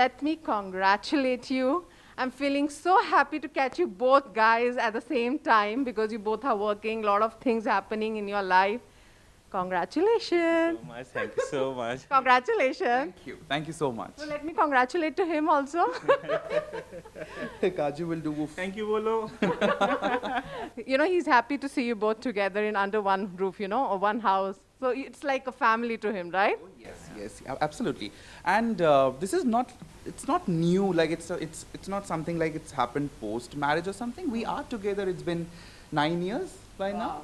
let me congratulate you. I'm feeling so happy to catch you both guys at the same time because you both are working, a lot of things happening in your life. Congratulations. so much. Thank you so much. Congratulations. Thank you. Thank you so much. So let me congratulate to him also. Kaju will do woof. Thank you, Bolo. you know, he's happy to see you both together in under one roof, you know, or one house. So it's like a family to him, right? Yes, yes, absolutely. And uh, this is not, it's not new. Like it's, a, it's, it's not something like it's happened post marriage or something. We are together. It's been nine years by now.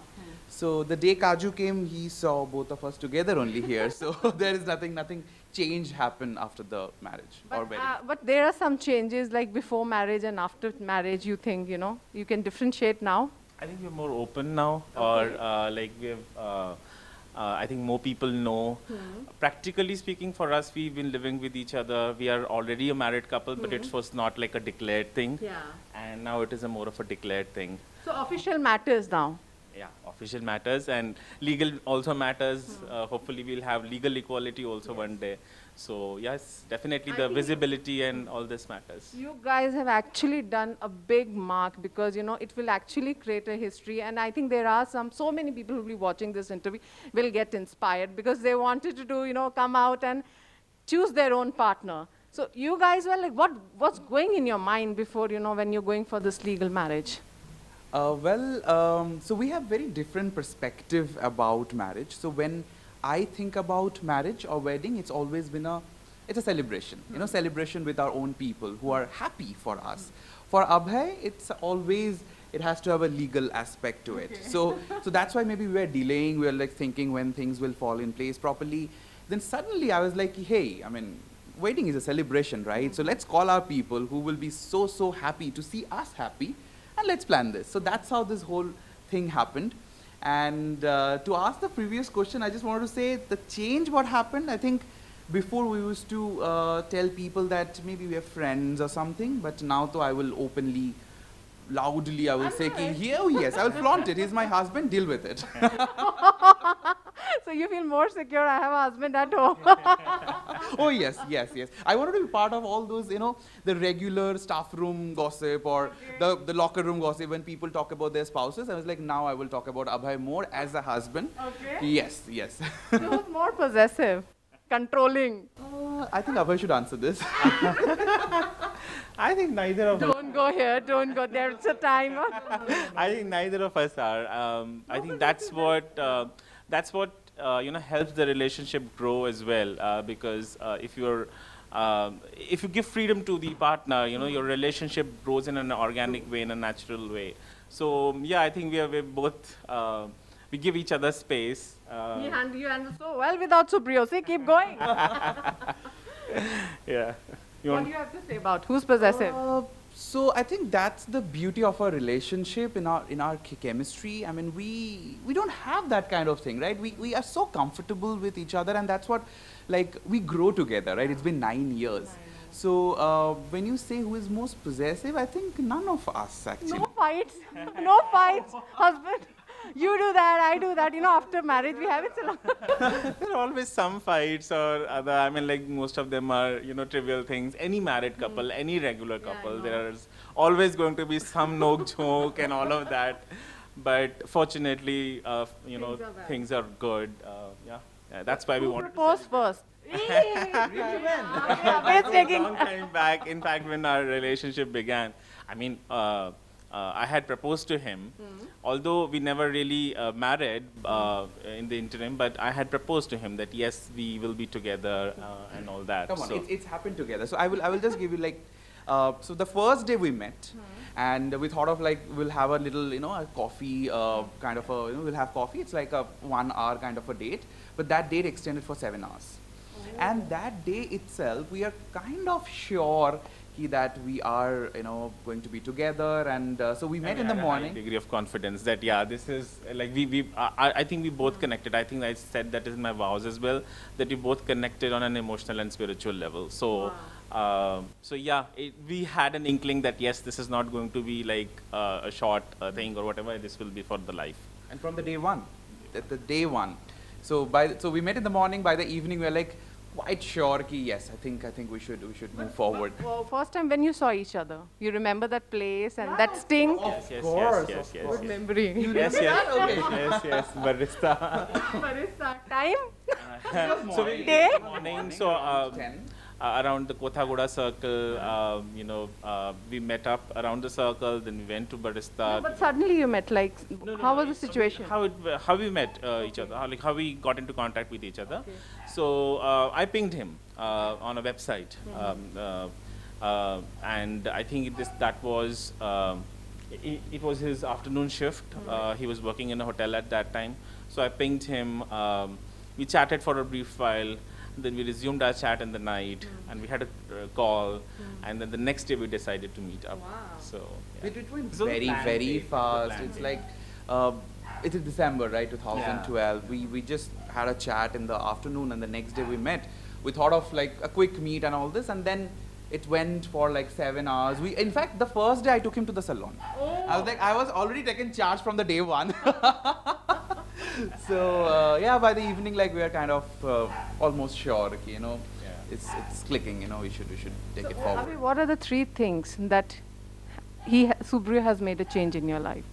So the day Kaju came, he saw both of us together only here. so there is nothing, nothing change happened after the marriage or But, wedding. uh, but there are some changes like before marriage and after marriage, you think, you know, you can differentiate now? I think we're more open now, or uh, like we've. Uh, uh, I think more people know. Practically speaking, for us, we've been living with each other. We are already a married couple, but it was not like a declared thing. Yeah. And now it is a more of a declared thing. So official matters now. Yeah, official matters and legal also matters. Uh, hopefully, we'll have legal equality also one day. So yes, definitely I the visibility and all this matters. You guys have actually done a big mark because you know it will actually create a history, and I think there are some so many people who will be watching this interview will get inspired because they wanted to do you know come out and choose their own partner. So you guys were like, what what's going in your mind before you know when you're going for this legal marriage? Uh, well, um, so we have very different perspective about marriage. So when I think about marriage or wedding, it's always been a, it's a celebration. You know, celebration with our own people who are happy for us. For Abhay, it's always it has to have a legal aspect to it. So so that's why maybe we were delaying. We were like thinking when things will fall in place properly. Then suddenly I was like, hey, I mean. Wedding is a celebration, right? So let's call our people who will be so, so happy to see us happy and let's plan this. So that's how this whole thing happened. And uh, to ask the previous question, I just wanted to say the change what happened, I think before we used to uh, tell people that maybe we are friends or something, but now though I will openly, loudly, I will say, ki, here, oh yes, I will flaunt it. He's my husband, deal with it. so you feel more secure. I have a husband at home. oh yes, yes, yes. I wanted to be part of all those, you know, the regular staff room gossip or the, the locker room gossip when people talk about their spouses. I was like, now I will talk about Abhay more as a husband. okay. Yes, yes. So who's more possessive, controlling? Uh, I think Abhay should answer this. I think neither of us. Don't go here. Don't go there. It's a time. I think neither of us are. Um, I think that's what uh, that's what uh, you know helps the relationship grow as well. Uh, because uh, if you're um, if you give freedom to the partner, you know your relationship grows in an organic way, in a natural way. So um, yeah, I think we are we're both uh, we give each other space. Uh, You handle, you handle so well without Supriyo. See, keep going. yeah. You what do you have to say about who's possessive? So I think that's the beauty of our relationship in our in our chemistry. I mean, we we don't have that kind of thing, right? We we are so comfortable with each other, and that's what, like, we grow together, right? It's been nine years. So uh, when you say who is most possessive, I think none of us actually. no fights. No fights. Husband, you do that, I do that. You know, after marriage, we have it. so long. there are always some fights or other. I mean, like most of them are, you know, trivial things. Any married couple, any regular Hmm. Yeah, couple, there's always going to be some no joke and all of that. But fortunately, uh, you know, Things are things are good. Uh, yeah. yeah, that's why we Who to proposed first? Yeah, it's taking. long time back. In fact, when our relationship began, I mean, uh, I had proposed to him, Hmm. although we never really uh, married uh, in the interim. But I had proposed to him that yes, we will be together uh, and all that. Come on, So- it's, it's happened together. So I will, I will just give you like, uh, so the first day we met, and we thought of like we'll have a little, you know, a coffee, uh, kind of a, you know, we'll have coffee. It's like a one hour kind of a date, but that date extended for seven hours. And that day itself, we are kind of sure he, that we are, you know, going to be together. And uh, so we I met mean, in the I had a morning. degree of confidence that yeah, this is uh, like we we I, I I think we both connected. I think I said that in my vows as well that we both connected on an emotional and spiritual level. So. Um, so yeah, it, we had an inkling that yes, this is not going to be like uh, a short uh, thing or whatever. This will be for the life. And from the day one, the, the day one. So by so we met in the morning. By the evening, we were like, quite sure ki yes, I think I think we should we should move forward. Well, first time when you saw each other, you remember that place and that sting? Yes, yes, course, yes, yes, yes, Good yes. memory. Yes, yes, yes, yes, Barista. Barista. Time? so we Day? morning. So um, Ten. Uh, around the Kothaguda circle, um, you know, uh, we met up around the circle. Then we went to Barista. No, But suddenly you met, like, No, no, how was the situation? How it, how we met uh, each other, how, like how we got into contact with each other. So uh, I pinged him uh, on a website, um, uh, uh, and I think this that was um, it, it was his afternoon shift. Uh, he was working in a hotel at that time, so I pinged him. Um, we chatted for a brief while. Then we resumed our chat in the night, and we had a uh, call, and then the next day we decided to meet up. So yeah. It, it went This was very, very date. It was a fast. It's date. like, uh, it is December, right, 2012. We, we just had a chat in the afternoon and the next day we met. We thought of like a quick meet and all this and then it went for like seven hours. We, in fact, the first day I took him to the salon. I was like, I was already taking charge from the day one. so uh, yeah, by the evening, like we are kind of uh, almost sure, okay, you know, Yeah. it's it's clicking. You know, we should we should take So, it Abhi, forward. what are the three things that he, ha- Supriyo has made a change in your life?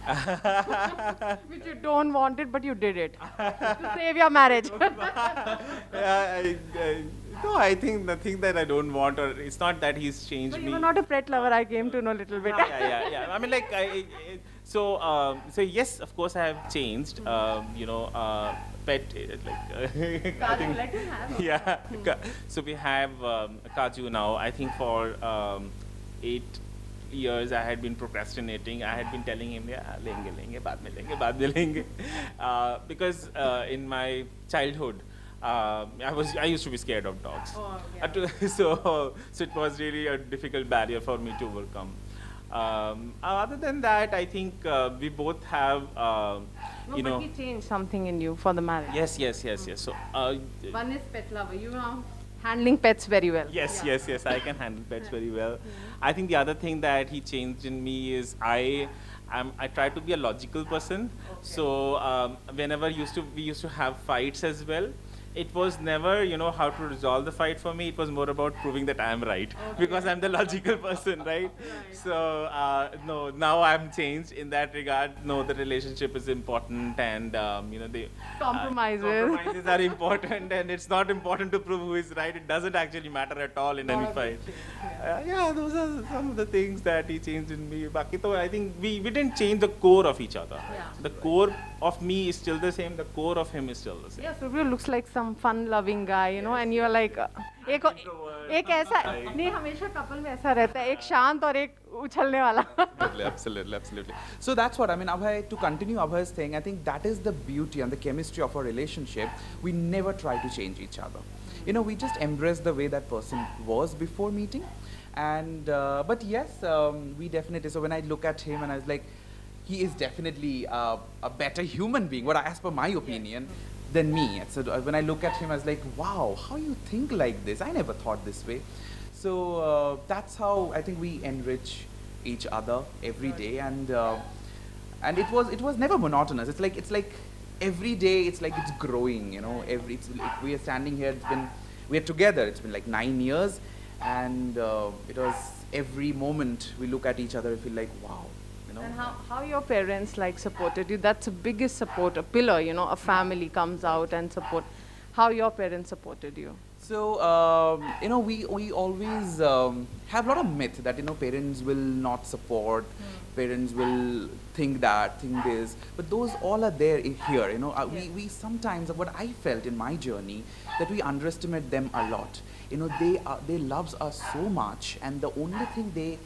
Which you don't want it, but you did it to save your marriage. yeah, I, I, no, I think the thing that I don't want, or it's not that he's changed but me. you were not a pet lover. I came to know a little bit. yeah, yeah, yeah. I mean, like, I, I- so, um, so yes, of course, I have changed. Um, you know, uh, pet, uh, like, uh, I think, let him have. yeah. So we have um, Kaju now. I think for um, eight years I had been procrastinating. I had been telling him, yeah, lenge, lenge, baad mein lenge, baad mein lenge. Uh, because uh, in my childhood, um, I was I used to be scared of dogs. Oh, to- so so it was really a difficult barrier for me to overcome. Um, other than that, I think uh, we both have, um, No, you but know. he changed something in you for the marriage. Yes, yes, yes, yes. So. Uh, One is pet lover. You are handling pets very well. Yes, yes, yes. I can handle pets very well. I think the other thing that he changed in me is I, am I try to be a logical person. So um, whenever used to we used to have fights as well. It was never, you know, how to resolve the fight for me. It was more about proving that I am right because I'm the logical person, right? So uh, no, now I'm changed in that regard. No, the relationship is important, and um, you know, the uh, Compromises. compromises are important, and it's not important to prove who is right. It doesn't actually matter at all in any fight. Uh, yeah, those are some of the things that he changed in me. Baki I think we, we didn't change the core of each other. Yeah. The core of me is still the same. The core of him is still the same. Yeah, Subriya looks like some fun-loving guy, you know, and you're like, uh, एक एक ऐसा नहीं हमेशा couple में ऐसा रहता है एक शांत और एक उछलने वाला absolutely, absolutely, absolutely. So that's what I mean, Abhay. To continue Abhay's thing, I think that is the beauty and the chemistry of our relationship. We never try to change each other. You know, we just embrace the way that person was before meeting. And uh, but yes, um, we definitely. So when I look at him, and I was like, he is definitely a better human being. What I, as per my opinion. Than me. So uh, when I look at him, I was like, "Wow, how you think like this? I never thought this way." So uh, that's how I think we enrich each other every day, and uh, and it was it was never monotonous. It's like it's like every day it's like it's growing. You know, every like we are standing here. It's been we are together. It's been like nine years, and uh, it was every moment we look at each other, we feel like wow. You know, And how, how your parents like supported you? That's the biggest support, a pillar, you know, a family comes out and support. How your parents supported you? So um, you know, we we always um, have a lot of myth that you know parents will not support, parents will think that, think this, but those all are there here. You know, uh, we we sometimes what I felt in my journey that we underestimate them a lot. You know, they are they loves us so much, and the only thing they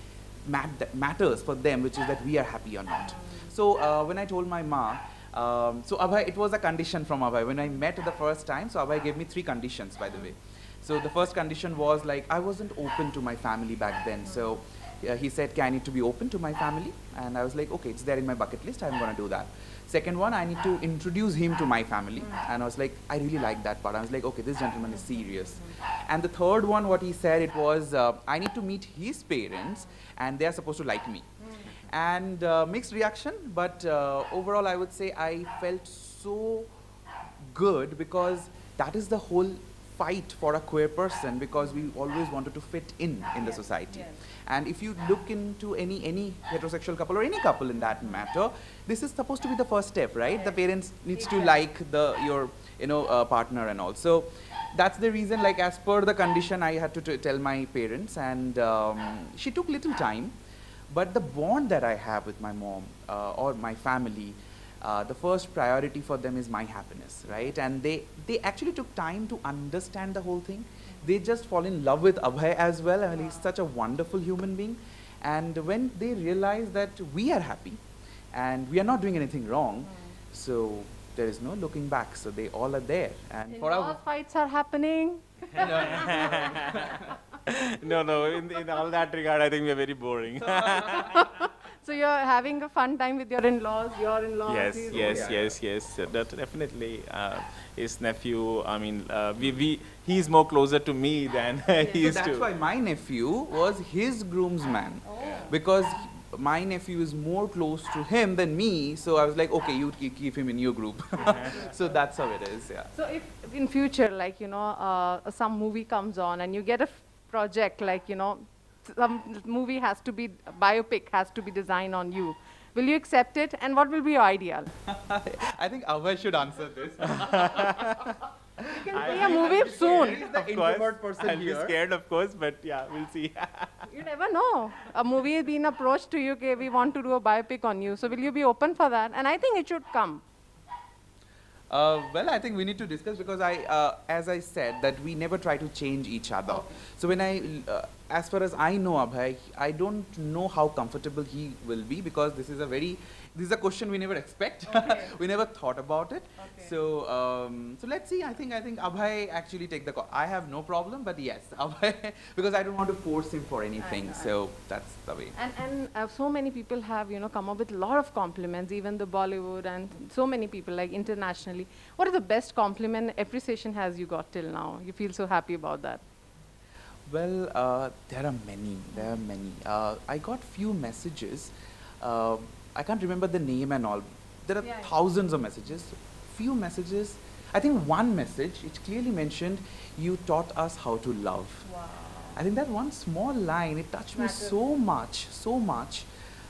mat- matters for them, which is that we are happy or not. So uh, when I told my ma, um, so Abhay, it was a condition from Abhay. When I met the first time, so Abhay gave me three conditions, by the way. So the first condition was like I wasn't open to my family back then. So uh, he said, "Okay, I need to be open to my family," and I was like, "Okay, it's there in my bucket list. I'm gonna do that." Second one, I need to introduce him to my family, and I was like, I really like that part. I was like, okay, this gentleman is serious. And the third one, what he said, it was, uh, I need to meet his parents, and they are supposed to like me and uh, mixed reaction but uh, overall i would say i felt so good because that is the whole fight for a queer person because we always wanted to fit in in the society. And if you look into any any heterosexual couple or any couple in that matter, this is supposed to be the first step, right? The parents needs to like the your you know uh, partner and all. So that's the reason. Like as per the condition, I had to t- tell my parents, and um, she took little time. But the bond that I have with my mom uh, or my family, uh, the first priority for them is my happiness, right? And they, they actually took time to understand the whole thing. They just fall in love with Abhay as well. I mean, he's such a wonderful human being. And when they realize that we are happy and we are not doing anything wrong, hmm. so there is no looking back. So they all are there. And for In-laws our, fights are happening. no, no. In, in all that regard, I think we are very boring. So you're having a fun time with your in-laws, your in-laws. yes, yes, yeah, yes, yes. uh, That definitely. Uh, his nephew. I mean, uh, we, we he's more closer to me than he So is that's to. why my nephew was his groomsman. Because my nephew is more close to him than me, so I was like, okay, you keep, keep him in your group. so that's how it is, yeah. So if in future, like, you know, uh, some movie comes on and you get a f- project, like, you know, some movie has to be, biopic has to be designed on you. Will you accept it? And what will be your ideal? I think Abhay should answer this. You can see a movie soon. He's the Of introvert course, person I'll be scared, of course, but yeah, we'll see. You never know. A movie has been approached to you, okay, we want to do a biopic on you. So will you be open for that? And I think it should come. Uh, well, I think we need to discuss because I, uh, as I said, that we never try to change each other. So when I, uh, as far as I know Abhay, I don't know how comfortable he will be because this is a very, this is a question we never expect. Okay. we never thought about it. Okay. So, um, so let's see. I think I think Abhay actually take the call. I have no problem, but yes, Abhay, because I don't want to force him for anything. know. So that's the way. And, and uh, so many people have, you know, come up with a lot of compliments, even the Bollywood and so many people, like internationally. What is the best compliment, appreciation has you got till now? You feel so happy about that? Well, uh, there are many. There are many. Uh, I got few messages. Uh, I can't remember the name and all. There are Yeah, thousands of messages. Few messages. I think one message it clearly mentioned you taught us how to love. Wow. I think that one small line it touched me so much, so much.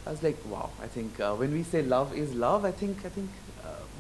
I was like, wow. I think uh, when we say love is love, I think I think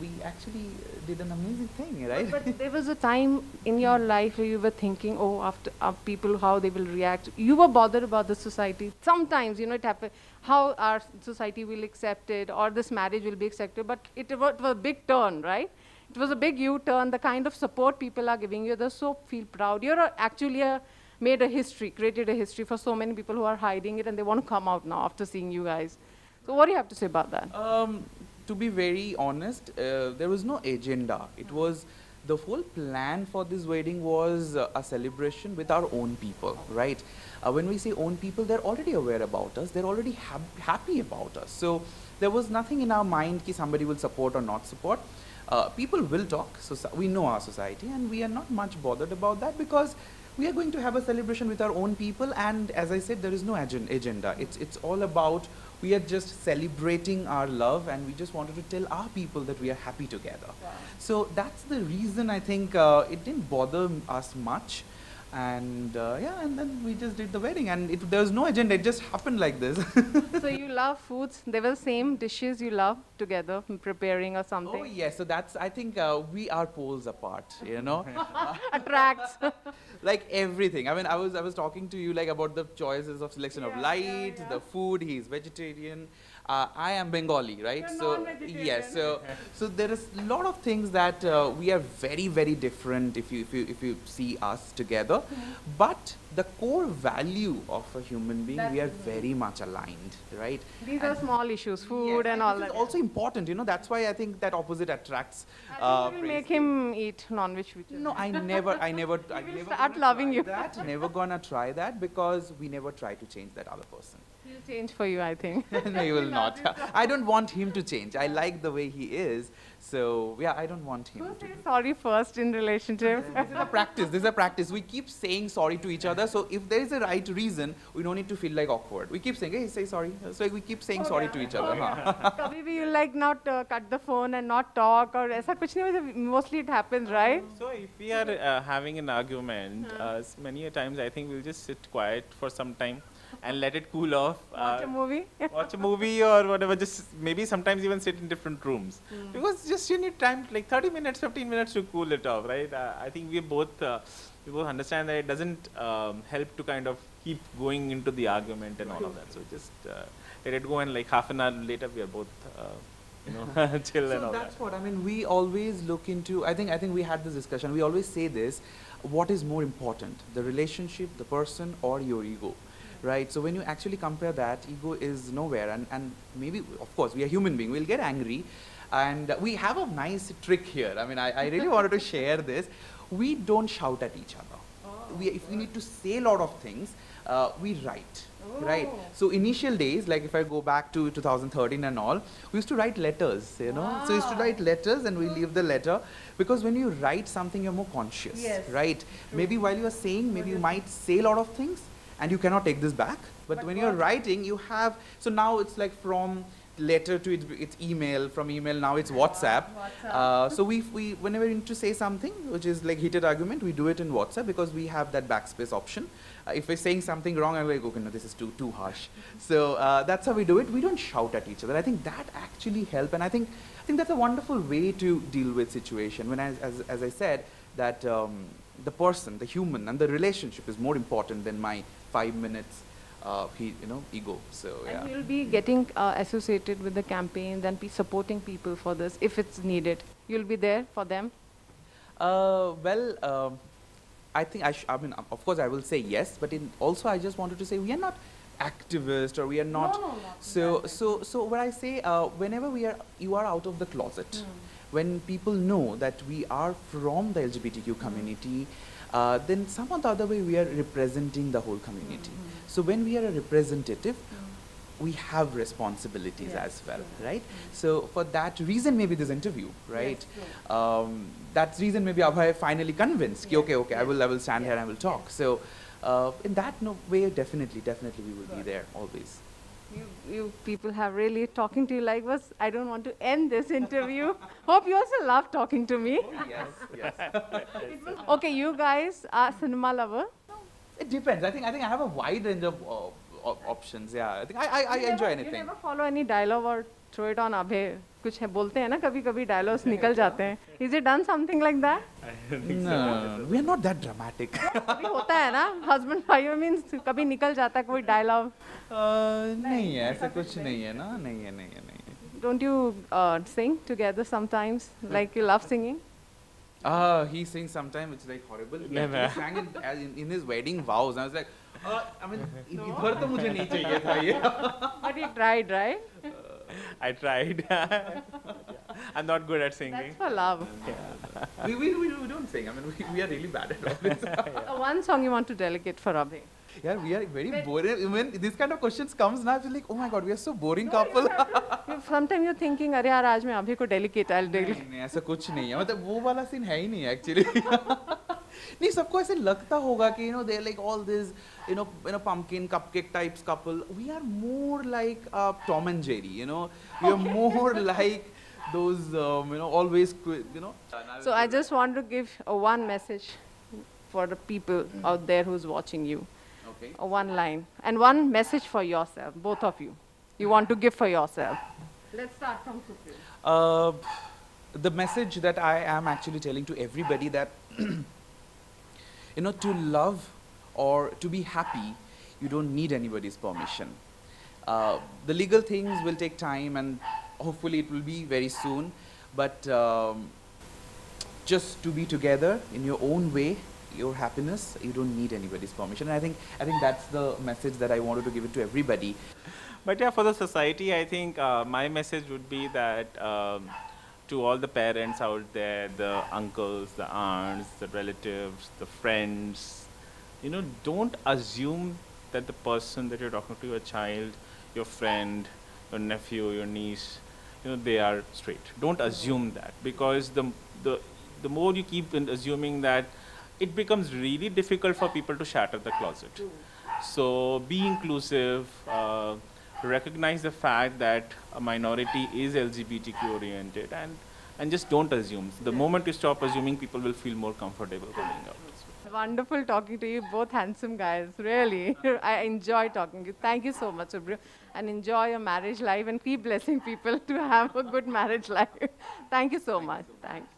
we actually did an amazing thing, right? But there was a time in your life where you were thinking, oh, after uh, people, how they will react. You were bothered about the society. Sometimes, you know, it happened, how our society will accept it or this marriage will be accepted. But it it was a big turn, right? It was a big U-turn. The kind of support people are giving you, they so feel proud. You're a, actually a, made a history, created a history for so many people who are hiding it and they want to come out now after seeing you guys. So what do you have to say about that? Um, to be very honest, uh, there was no agenda. It was the whole plan for this wedding was uh, a celebration with our own people, right? Uh, when we say own people, they're already aware about us. They're already hap- happy about us. So there was nothing in our mind that somebody will support or not support. Uh, people will talk. So we know our society, and we are not much bothered about that because we are going to have a celebration with our own people. And as I said, there is no agen- agenda. It's it's all about we are just celebrating our love, and we just wanted to tell our people that we are happy together. So that's the reason I think uh, it didn't bother us much. And uh, yeah, and then we just did the wedding, and it, there was no agenda. It just happened like this. so you love foods. They were the same dishes you love together, preparing or something. oh yes, so that's I think uh, we are poles apart. You know, Attracts. like everything. I mean, I was I was talking to you like about the choices of selection Yeah, of yeah, light, yeah. the food. He's vegetarian. Uh, I am Bengali, right? You're so yes, so so there is a lot of things that uh, we are very very different if you if you if you see us together, Mm-hmm. but the core value of a human being we are That's- very much aligned, right? These are small issues, food Yes, and all that. also important, you know. That's why I think that opposite attracts. Uh, we'll make him eat non-veg. No, I never, I never, I never start loving you. That never gonna try that because we never try to change that other person. He'll change for you, I think. no, he will not. I don't want him to change. I like the way he is. So yeah, I don't want him. Who says sorry first in relationship? this is a practice. This is a practice. We keep saying sorry to each other. So if there is a right reason, we don't need to feel like awkward. We keep saying, hey, say sorry. So we keep saying oh, sorry yeah. to each other. Oh, Kabhi you like not uh, cut the phone and not talk or. Mostly it happens, right? So if we are uh, having an argument, hmm. uh, many a times I think we'll just sit quiet for some time and let it cool off. Watch a uh, movie. watch a movie or whatever. Just maybe sometimes even sit in different rooms because just you need time, like 30 minutes, 15 minutes to cool it off, right? Uh, I think we both uh, we both understand that it doesn't um, help to kind of keep going into the argument and all of that. So just uh, let it go, and like half an hour later, we are both. Uh, you know, chill and so all that's that. what I mean. We always look into. I think. I think we had this discussion. We always say this. What is more important, the relationship, the person, or your ego? Right. So when you actually compare that, ego is nowhere. And and maybe, of course, we are human being. We'll get angry, and we have a nice trick here. I mean, I, I really wanted to share this. We don't shout at each other. We, if we need to say a lot of things, uh, we write. Right. Oh. So initial days, like if I go back to 2013 and all, we used to write letters. You know. So we used to write letters and we leave the letter because when you write something, you're more conscious. Yes, Right. Maybe while you are saying, maybe you might say a lot of things and you cannot take this back. But, But when you're writing, you have. So now it's like from letter to it's, it's email, from email now it's WhatsApp. Uh, so we, we whenever we need to say something which is like heated argument, we do it in WhatsApp because we have that backspace option. Uh, if we're saying something wrong, I'm like, okay, no, this is too too harsh. So uh, that's how we do it. We don't shout at each other. I think that actually help, and I think I think that's a wonderful way to deal with situation. When as as, as I said that um, the person, the human, and the relationship is more important than my five minutes, uh, he, you know, ego. So yeah. And you'll be getting uh, associated with the campaigns and be supporting people for this if it's needed. You'll be there for them. Uh, well, um, I think I, sh- I mean, of course, I will say yes, but in also I just wanted to say we are not activists or we are not. No, no, no, so, so, so what I say, uh, whenever we are, you are out of the closet, when people know that we are from the LGBTQ community, uh, then some or the other way we are representing the whole community. So when we are a representative, we have responsibilities Yes, as well, true. right? So for that reason, maybe this interview, right? um, that's reason maybe Abhay finally convinced. Yes, okay, okay, I will, I will stand here and I will talk. So uh, in that no way, definitely, definitely, we will be there always. You, you people have really talking to you like was I don't want to end this interview. Hope you also love talking to me. yes, yes. Okay, you guys are cinema lover. It depends. I think I think I have a wide range of uh, options. Yeah, I think I, I, I enjoy never- anything. You never follow any dialogue or throw it on Abhay. कुछ है बोलते हैं ना कभी कभी dialogues निकल जाते हैं. Is it done something like that? No, we are not that dramatic. कभी होता है ना husband wife means कभी निकल जाता है कोई dialogue. uh, नहीं है ऐसा कुछ नहीं है ना नहीं है नहीं है नहीं है Don't you uh, sing together sometimes like you love singing? Ah, he sings sometimes. It's like horrible. He No, no. actually sang it as in, in his wedding vows. I was like, uh, I mean, इधर तो मुझे नहीं चाहिए था ये. But you tried, right? I tried. I'm not good at That's singing. for love. we, we, we, we don't sing. I mean, we, we are really bad at all this. Uh, one song you want to delegate for Abhay. yeah, we are very boring. When this kind of questions comes now, I feel like, oh my god, we are so boring couple. You, sometimes you're thinking, अरे यार आज मैं अभी को delegate, I'll delegate. नहीं, नहीं, ऐसा कुछ नहीं है मतलब वो वाला सीन है ही नहीं एक्चुअली नहीं सबको ऐसे लगता होगा कि you know they like all this you know you know pumpkin cupcake types couple we are more like Tom and Jerry you know we are more like those um, you know always you know. So i just want to give a one message for the people hmm. out there who's watching you. Okay. A one line. And one message for yourself both of you. You want to give for yourself. Let's start from Supriyo uh, the message that I am actually telling to everybody that you know to love or to be happy, you don't need anybody's permission. Uh, the legal things will take time, and hopefully it will be very soon. But um, just to be together in your own way, your happiness, you don't need anybody's permission. And I think I think that's the message that I wanted to give it to everybody. But yeah, for the society, I think uh, my message would be that um, to all the parents out there, the uncles, the aunts, the relatives, the friends, you know, don't assume that the person that you're talking to, your child, your friend, your nephew, your niece, you know, they are straight. Don't assume that because the the the more you keep in assuming that, it becomes really difficult for people to shatter the closet. So be inclusive. Uh, recognize the fact that a minority is LGBTQ oriented, and and just don't assume. The moment you stop assuming, people will feel more comfortable coming out. Wonderful talking to you, both handsome guys. Really, I enjoy talking to you. Thank you so much, Subhru, and enjoy your marriage life and keep blessing people to have a good marriage life. Thank you so much. Thanks.